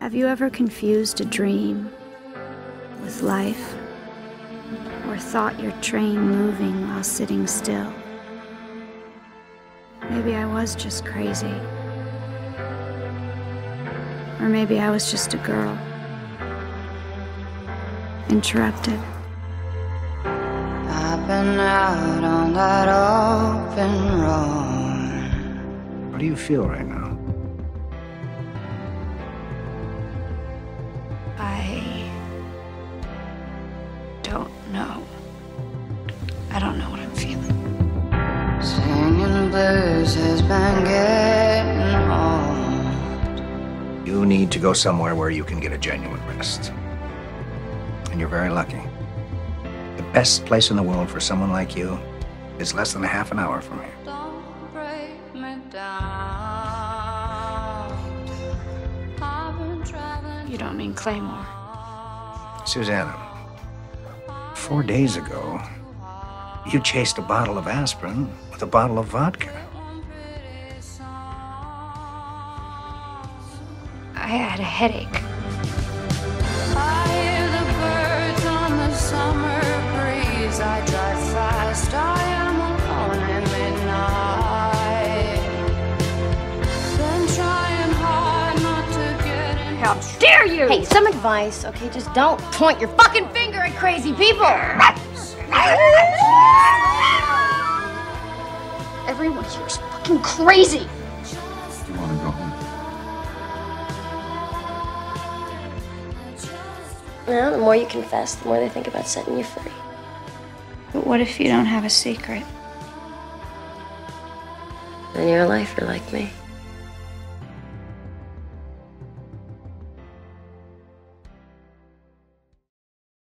Have you ever confused a dream with life? Or thought your train moving while sitting still? Maybe I was just crazy. Or maybe I was just a girl. Interrupted. I've been out on that open road. How do you feel right now? Don't know. I don't know what I'm feeling. Singing blues has been getting old. You need to go somewhere where you can get a genuine rest. And you're very lucky. The best place in the world for someone like you is less than a half an hour from here. Don't break me down. I've been You don't mean Claymore. Susanna, four days ago, you chased a bottle of aspirin with a bottle of vodka. on pretty songs. I had a headache. I hear the birds on the summer breeze. I drive fast. I am How dare you! Hey, some advice, okay? Just don't point your fucking finger at crazy people. Everyone here is fucking crazy. You want to go home? Well, the more you confess, the more they think about setting you free. But what if you don't have a secret? Then you're a lifer like me.